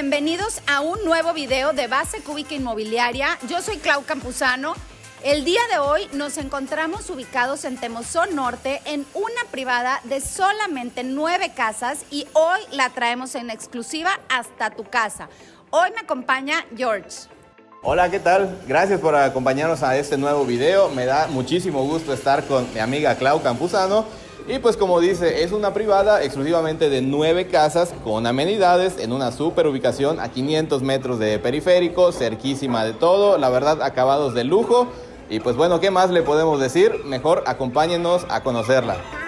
Bienvenidos a un nuevo video de Base Cúbica Inmobiliaria. Yo soy Clau Campuzano. El día de hoy nos encontramos ubicados en Temozón Norte en una privada de solamente nueve casas y hoy la traemos en exclusiva hasta tu casa. Hoy me acompaña George. Hola, ¿qué tal? Gracias por acompañarnos a este nuevo video. Me da muchísimo gusto estar con mi amiga Clau Campuzano. Y pues como dice, es una privada exclusivamente de nueve casas con amenidades en una super ubicación a 500 metros de periférico, cerquísima de todo, la verdad acabados de lujo. Y pues bueno, ¿qué más le podemos decir? Mejor acompáñenos a conocerla.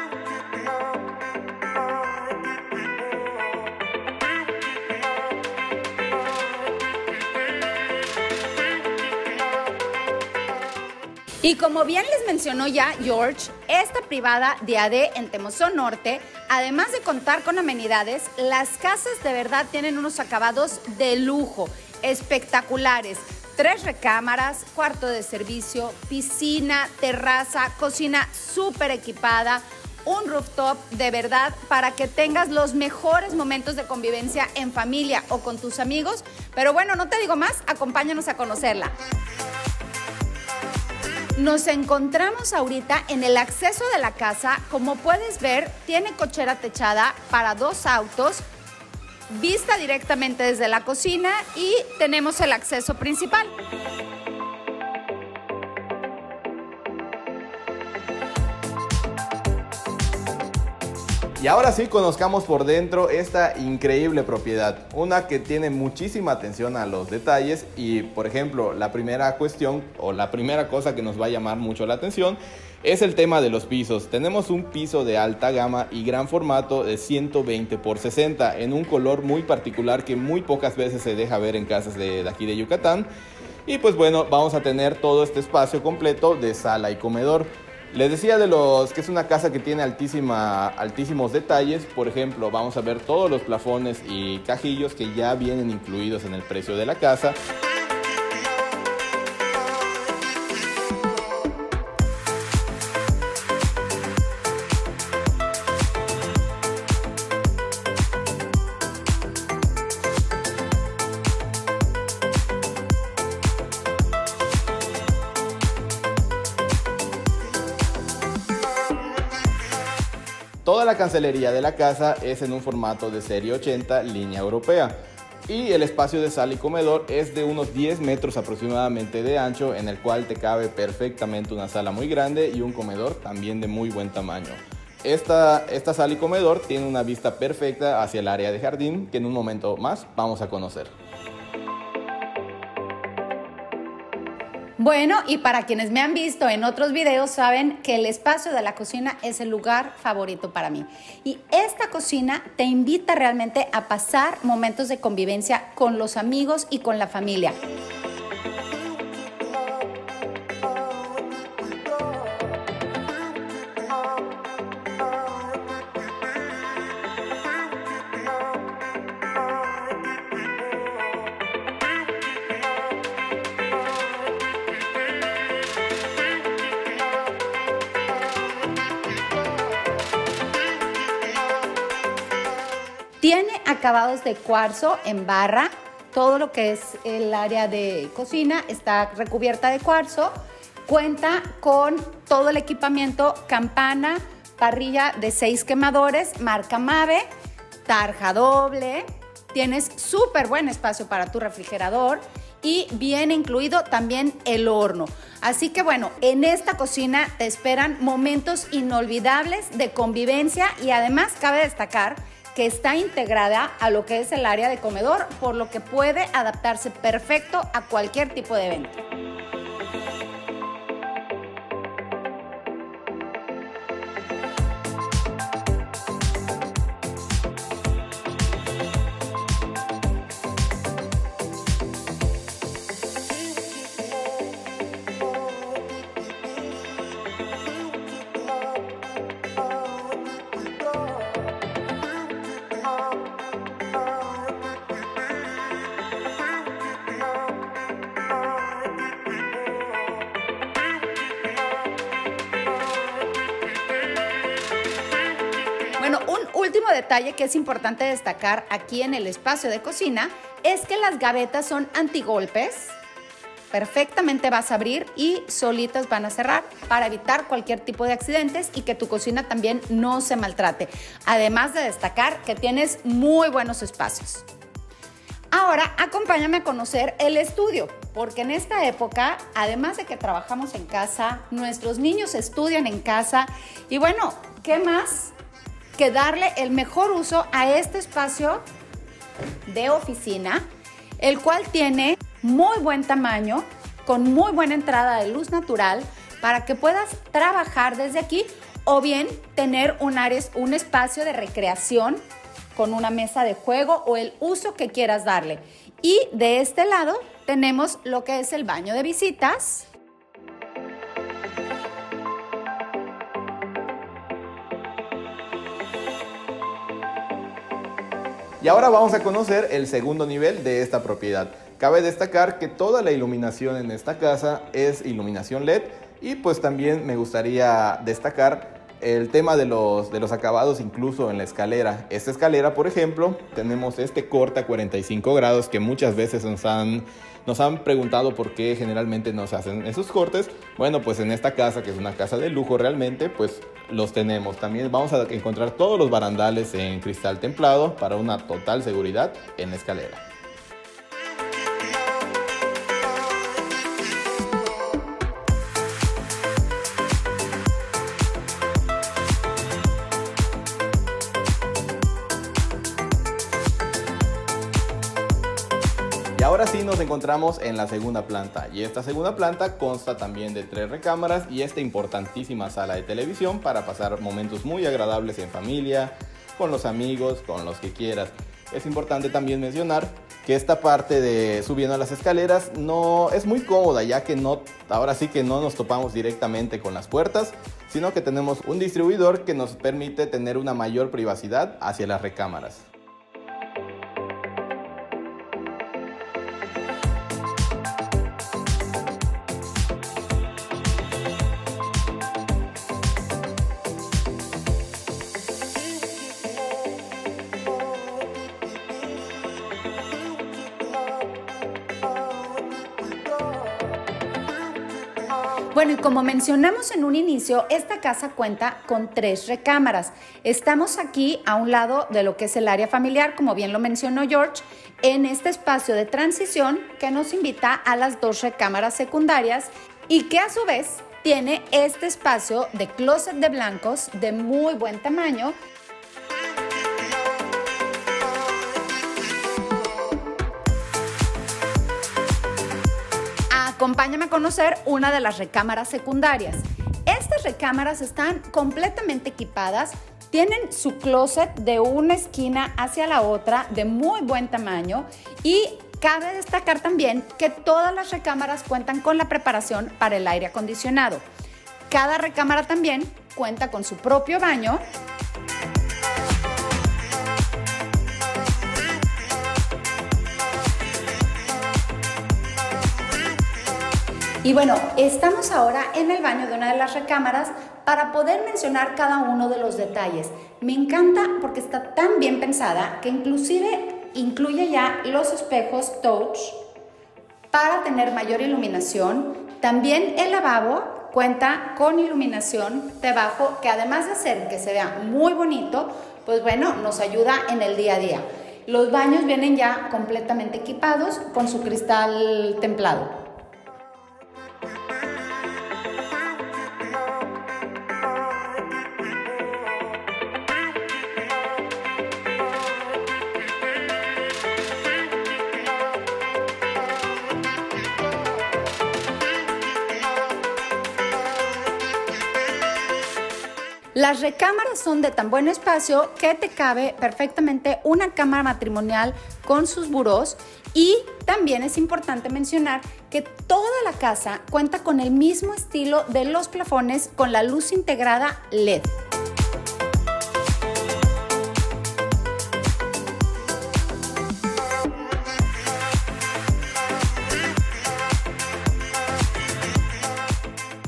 Y como bien les mencionó ya George, esta privada de AD en Temozón Norte, además de contar con amenidades, las casas de verdad tienen unos acabados de lujo, espectaculares. Tres recámaras, cuarto de servicio, piscina, terraza, cocina súper equipada, un rooftop de verdad para que tengas los mejores momentos de convivencia en familia o con tus amigos. Pero bueno, no te digo más, acompáñanos a conocerla. Nos encontramos ahorita en el acceso de la casa. Como puedes ver, tiene cochera techada para dos autos, vista directamente desde la cocina y tenemos el acceso principal. Y ahora sí conozcamos por dentro esta increíble propiedad, una que tiene muchísima atención a los detalles y por ejemplo la primera cuestión o la primera cosa que nos va a llamar mucho la atención es el tema de los pisos. Tenemos un piso de alta gama y gran formato de 120 por 60 en un color muy particular que muy pocas veces se deja ver en casas de, de aquí de Yucatán. Y pues bueno, vamos a tener todo este espacio completo de sala y comedor. Les decía de los que es una casa que tiene altísima, altísimos detalles. Por ejemplo, vamos a ver todos los plafones y cajillos que ya vienen incluidos en el precio de la casa. La cancelería de la casa es en un formato de serie 80 línea europea y el espacio de sala y comedor es de unos 10 metros aproximadamente de ancho en el cual te cabe perfectamente una sala muy grande y un comedor también de muy buen tamaño. Esta, esta sala y comedor tiene una vista perfecta hacia el área de jardín que en un momento más vamos a conocer. Bueno, y para quienes me han visto en otros videos saben que el espacio de la cocina es el lugar favorito para mí. Y esta cocina te invita realmente a pasar momentos de convivencia con los amigos y con la familia. Acabados de cuarzo en barra. Todo lo que es el área de cocina está recubierta de cuarzo. Cuenta con todo el equipamiento, campana, parrilla de seis quemadores, marca Mave, tarja doble. Tienes súper buen espacio para tu refrigerador y viene incluido también el horno. Así que bueno, en esta cocina te esperan momentos inolvidables de convivencia y además cabe destacar que está integrada a lo que es el área de comedor, por lo que puede adaptarse perfecto a cualquier tipo de evento. Detalle que es importante destacar aquí en el espacio de cocina es que las gavetas son antigolpes. Perfectamente vas a abrir y solitas van a cerrar para evitar cualquier tipo de accidentes y que tu cocina también no se maltrate. Además de destacar que tienes muy buenos espacios. Ahora, acompáñame a conocer el estudio, porque en esta época, además de que trabajamos en casa, nuestros niños estudian en casa y bueno, ¿qué más que darle el mejor uso a este espacio de oficina, el cual tiene muy buen tamaño, con muy buena entrada de luz natural, para que puedas trabajar desde aquí o bien tener un, área, un espacio de recreación con una mesa de juego o el uso que quieras darle. Y de este lado tenemos lo que es el baño de visitas. Y ahora vamos a conocer el segundo nivel de esta propiedad. Cabe destacar que toda la iluminación en esta casa es iluminación LED y pues también me gustaría destacar el tema de los, de los acabados incluso en la escalera. Esta escalera, por ejemplo, tenemos este corte a 45 grados que muchas veces nos han, nos han preguntado por qué generalmente nos hacen esos cortes. Bueno, pues en esta casa, que es una casa de lujo realmente, pues los tenemos. También vamos a encontrar todos los barandales en cristal templado para una total seguridad en la escalera. Ahora sí nos encontramos en la segunda planta y esta segunda planta consta también de tres recámaras y esta importantísima sala de televisión para pasar momentos muy agradables en familia, con los amigos, con los que quieras. Es importante también mencionar que esta parte de subiendo a las escaleras no es muy cómoda ya que no ahora sí que no nos topamos directamente con las puertas, sino que tenemos un distribuidor que nos permite tener una mayor privacidad hacia las recámaras. Bueno, y como mencionamos en un inicio, esta casa cuenta con tres recámaras. Estamos aquí a un lado de lo que es el área familiar, como bien lo mencionó George, en este espacio de transición que nos invita a las dos recámaras secundarias y que a su vez tiene este espacio de closet de blancos de muy buen tamaño Acompáñame a conocer una de las recámaras secundarias. Estas recámaras están completamente equipadas, tienen su closet de una esquina hacia la otra de muy buen tamaño y cabe destacar también que todas las recámaras cuentan con la preparación para el aire acondicionado. Cada recámara también cuenta con su propio baño Y bueno, estamos ahora en el baño de una de las recámaras para poder mencionar cada uno de los detalles. Me encanta porque está tan bien pensada que inclusive incluye ya los espejos touch para tener mayor iluminación. También el lavabo cuenta con iluminación debajo que además de hacer que se vea muy bonito, pues bueno, nos ayuda en el día a día. Los baños vienen ya completamente equipados con su cristal templado. Las recámaras son de tan buen espacio que te cabe perfectamente una cámara matrimonial con sus burós y también es importante mencionar que toda la casa cuenta con el mismo estilo de los plafones con la luz integrada LED.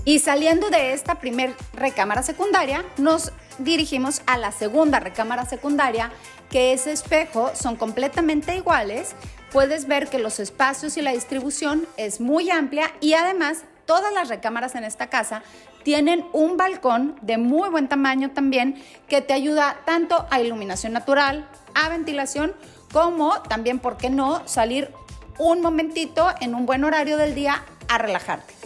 Y saliendo de esta primer recámara secundaria, nos dirigimos a la segunda recámara secundaria, que ese espejo son completamente iguales. Puedes ver que los espacios y la distribución es muy amplia y además todas las recámaras en esta casa tienen un balcón de muy buen tamaño también que te ayuda tanto a iluminación natural, a ventilación, como también, ¿por qué no?, salir un momentito en un buen horario del día a relajarte.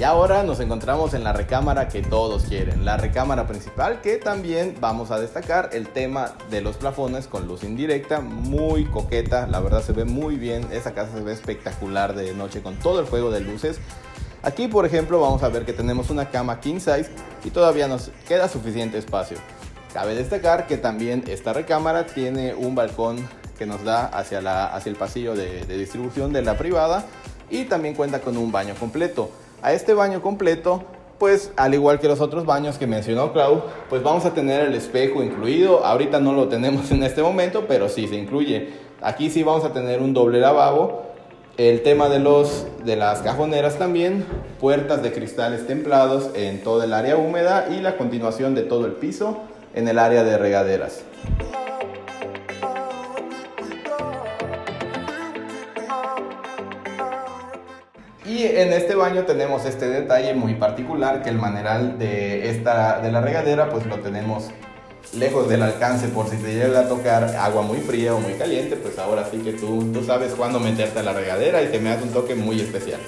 Y ahora nos encontramos en la recámara que todos quieren, la recámara principal que también vamos a destacar el tema de los plafones con luz indirecta, muy coqueta, la verdad se ve muy bien, esa casa se ve espectacular de noche con todo el juego de luces. Aquí por ejemplo vamos a ver que tenemos una cama king size y todavía nos queda suficiente espacio. Cabe destacar que también esta recámara tiene un balcón que nos da hacia, la, hacia el pasillo de, de distribución de la privada y también cuenta con un baño completo. A este baño completo, pues al igual que los otros baños que mencionó Clau, pues vamos a tener el espejo incluido. Ahorita no lo tenemos en este momento, pero sí se incluye. Aquí sí vamos a tener un doble lavabo. El tema de, los, de las cajoneras también, puertas de cristales templados en todo el área húmeda y la continuación de todo el piso en el área de regaderas. Y en este baño tenemos este detalle muy particular que el maneral de, esta, de la regadera pues lo tenemos lejos del alcance por si te llega a tocar agua muy fría o muy caliente, pues ahora sí que tú, tú sabes cuándo meterte a la regadera y te me hace un toque muy especial.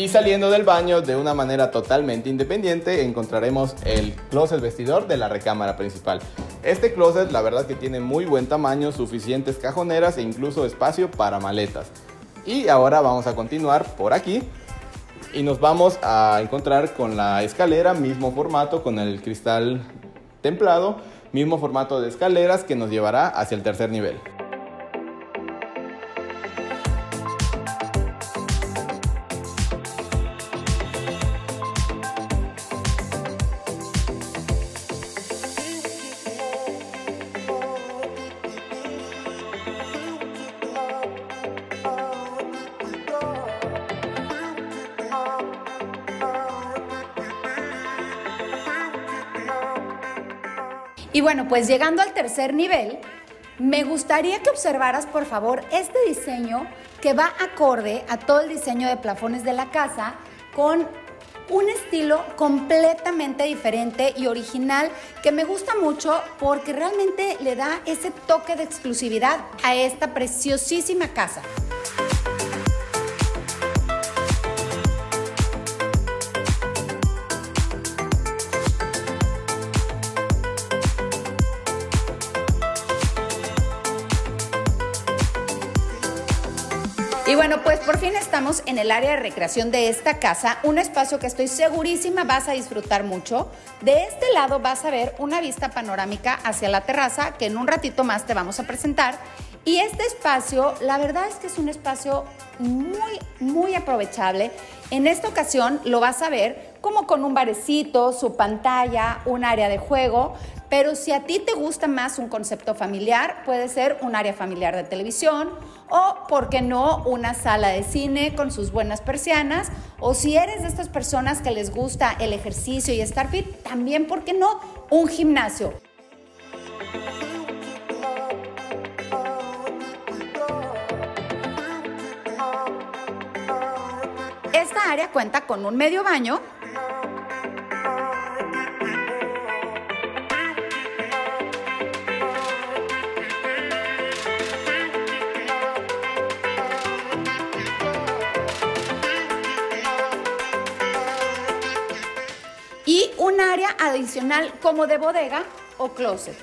Y saliendo del baño de una manera totalmente independiente encontraremos el closet vestidor de la recámara principal. Este closet la verdad que tiene muy buen tamaño, suficientes cajoneras e incluso espacio para maletas. Y ahora vamos a continuar por aquí y nos vamos a encontrar con la escalera, mismo formato con el cristal templado, mismo formato de escaleras que nos llevará hacia el tercer nivel. Y bueno, pues llegando al tercer nivel, me gustaría que observaras por favor este diseño que va acorde a todo el diseño de plafones de la casa con un estilo completamente diferente y original que me gusta mucho porque realmente le da ese toque de exclusividad a esta preciosísima casa. Y bueno, pues por fin estamos en el área de recreación de esta casa, un espacio que estoy segurísima vas a disfrutar mucho. De este lado vas a ver una vista panorámica hacia la terraza que en un ratito más te vamos a presentar. Y este espacio, la verdad es que es un espacio muy, muy aprovechable. En esta ocasión lo vas a ver como con un barecito, su pantalla, un área de juego, pero si a ti te gusta más un concepto familiar, puede ser un área familiar de televisión o, ¿por qué no?, una sala de cine con sus buenas persianas. O si eres de estas personas que les gusta el ejercicio y estar fit, también, ¿por qué no?, un gimnasio. Esta área cuenta con un medio baño como de bodega o closet.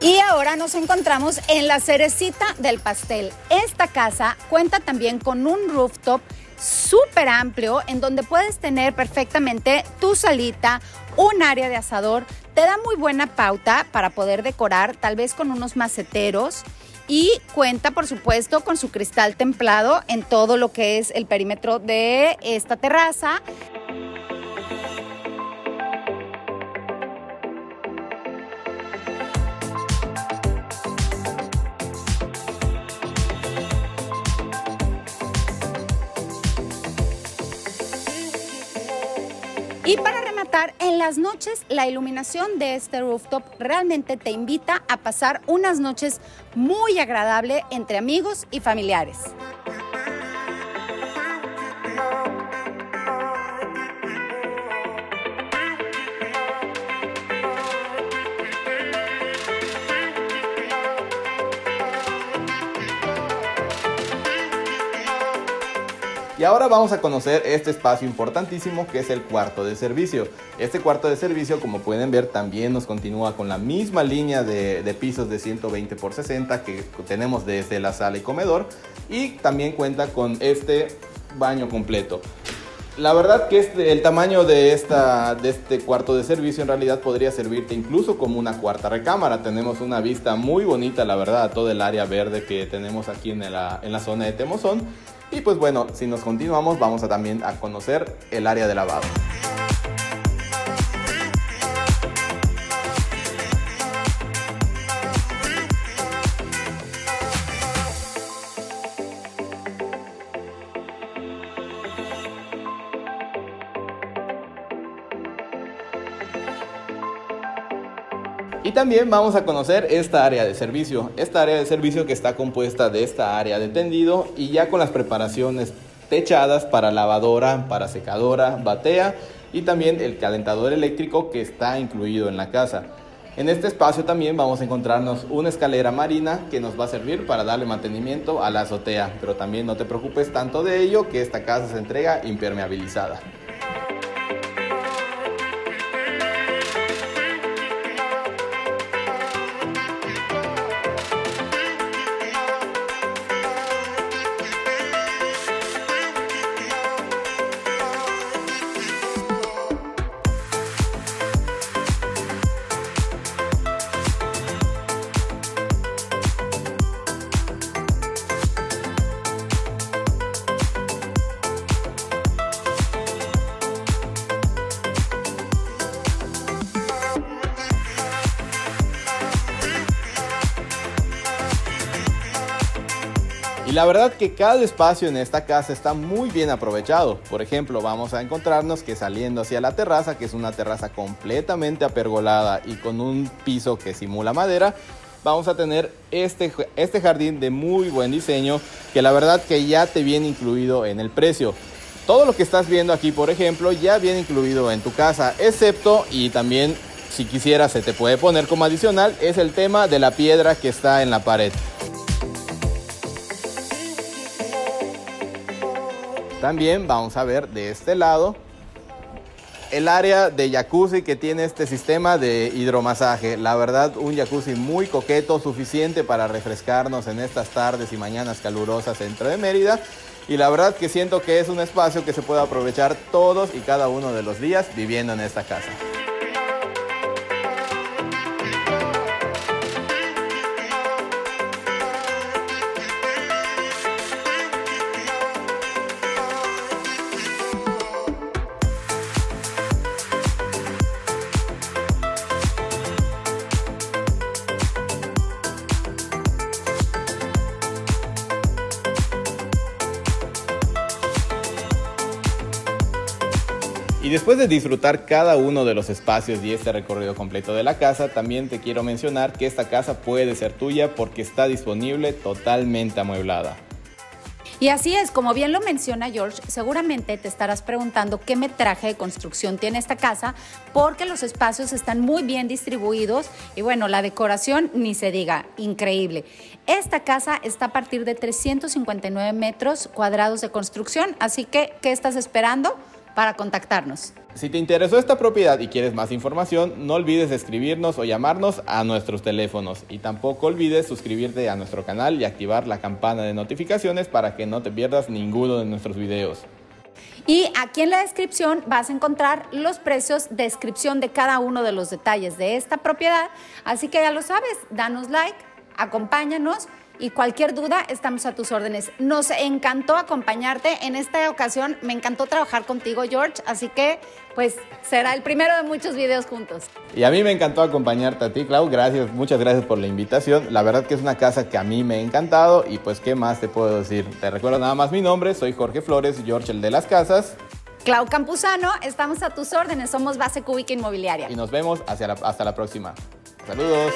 Y ahora nos encontramos en la cerecita del pastel. Esta casa cuenta también con un rooftop súper amplio en donde puedes tener perfectamente tu salita, un área de asador. Te da muy buena pauta para poder decorar, tal vez con unos maceteros. Y cuenta, por supuesto, con su cristal templado en todo lo que es el perímetro de esta terraza. Y para en las noches la iluminación de este rooftop realmente te invita a pasar unas noches muy agradables entre amigos y familiares. Y ahora vamos a conocer este espacio importantísimo que es el cuarto de servicio. Este cuarto de servicio, como pueden ver, también nos continúa con la misma línea de, pisos de 120 por 60 que tenemos desde la sala y comedor. Y también cuenta con este baño completo. La verdad que este, el tamaño de, esta, de este cuarto de servicio en realidad podría servirte incluso como una cuarta recámara. Tenemos una vista muy bonita, la verdad, a todo el área verde que tenemos aquí en la, en la zona de Temozón. Y pues bueno, si nos continuamos vamos a también a conocer el área de lavado. También vamos a conocer esta área de servicio. Esta área de servicio que está compuesta de esta área de tendido y ya con las preparaciones techadas para lavadora, para secadora, batea y también el calentador eléctrico que está incluido en la casa. En este espacio también vamos a encontrarnos una escalera marina que nos va a servir para darle mantenimiento a la azotea, pero también no te preocupes tanto de ello que esta casa se entrega impermeabilizada. Y la verdad que cada espacio en esta casa está muy bien aprovechado. Por ejemplo, vamos a encontrarnos que saliendo hacia la terraza, que es una terraza completamente apergolada y con un piso que simula madera, vamos a tener este, este jardín de muy buen diseño que la verdad que ya te viene incluido en el precio. Todo lo que estás viendo aquí, por ejemplo, ya viene incluido en tu casa, excepto y también si quisieras se te puede poner como adicional, es el tema de la piedra que está en la pared. También vamos a ver de este lado el área de jacuzzi que tiene este sistema de hidromasaje. La verdad, un jacuzzi muy coqueto, suficiente para refrescarnos en estas tardes y mañanas calurosas dentro de Mérida. Y la verdad que siento que es un espacio que se puede aprovechar todos y cada uno de los días viviendo en esta casa. Y después de disfrutar cada uno de los espacios y este recorrido completo de la casa, también te quiero mencionar que esta casa puede ser tuya porque está disponible totalmente amueblada. Y así es, como bien lo menciona George, seguramente te estarás preguntando qué metraje de construcción tiene esta casa, porque los espacios están muy bien distribuidos y bueno, la decoración ni se diga, increíble. Esta casa está a partir de 359 metros cuadrados de construcción, así que, ¿qué estás esperando para contactarnos? Si te interesó esta propiedad y quieres más información, no olvides escribirnos o llamarnos a nuestros teléfonos y tampoco olvides suscribirte a nuestro canal y activar la campana de notificaciones para que no te pierdas ninguno de nuestros videos. Y aquí en la descripción vas a encontrar los precios, descripción de cada uno de los detalles de esta propiedad. Así que ya lo sabes, danos like, acompáñanos y cualquier duda estamos a tus órdenes. Nos encantó acompañarte en esta ocasión, me encantó trabajar contigo George, así que pues será el primero de muchos videos juntos. Y a mí me encantó acompañarte a ti, Clau, gracias, muchas gracias por la invitación. La verdad que es una casa que a mí me ha encantado y pues qué más te puedo decir. Te recuerdo nada más mi nombre, soy Jorge Flores, George el de las casas. Clau Campuzano, estamos a tus órdenes, somos Base Cúbica Inmobiliaria. Y nos vemos hacia hasta la próxima. Saludos.